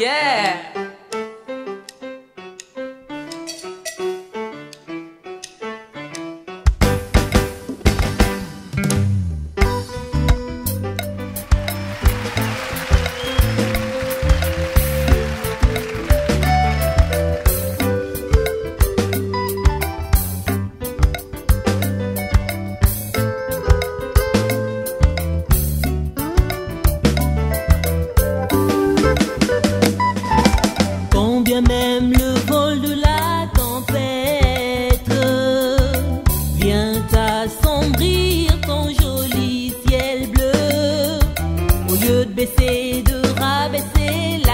yeah! baisser, de rabaisser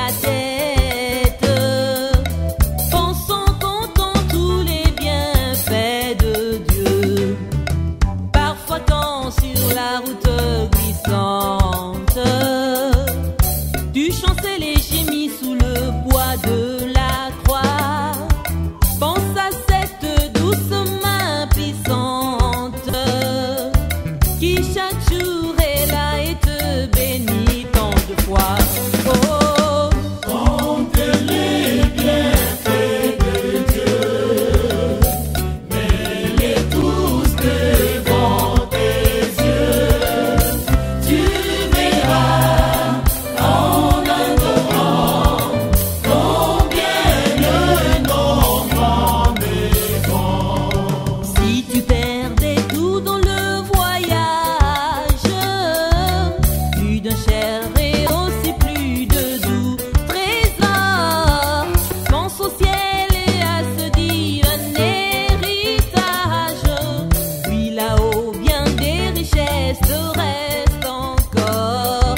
gestes restent encore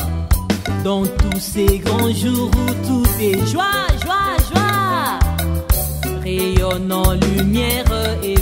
dans tous ces grands jours où tout est joie, joie, joie, rayonnant lumière et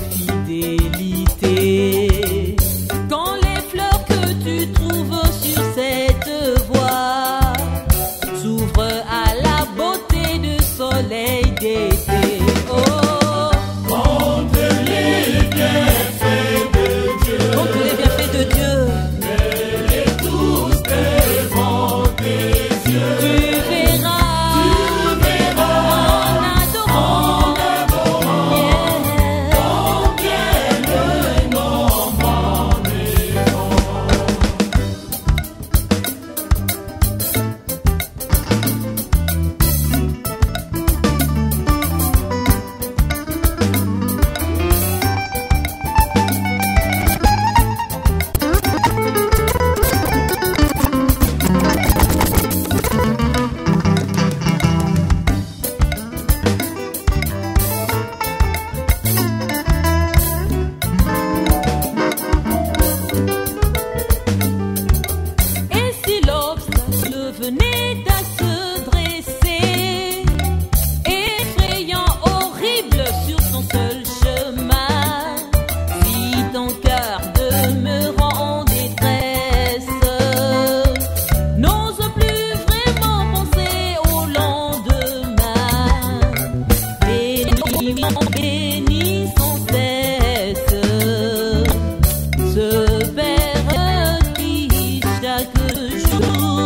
Oh.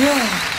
Yeah.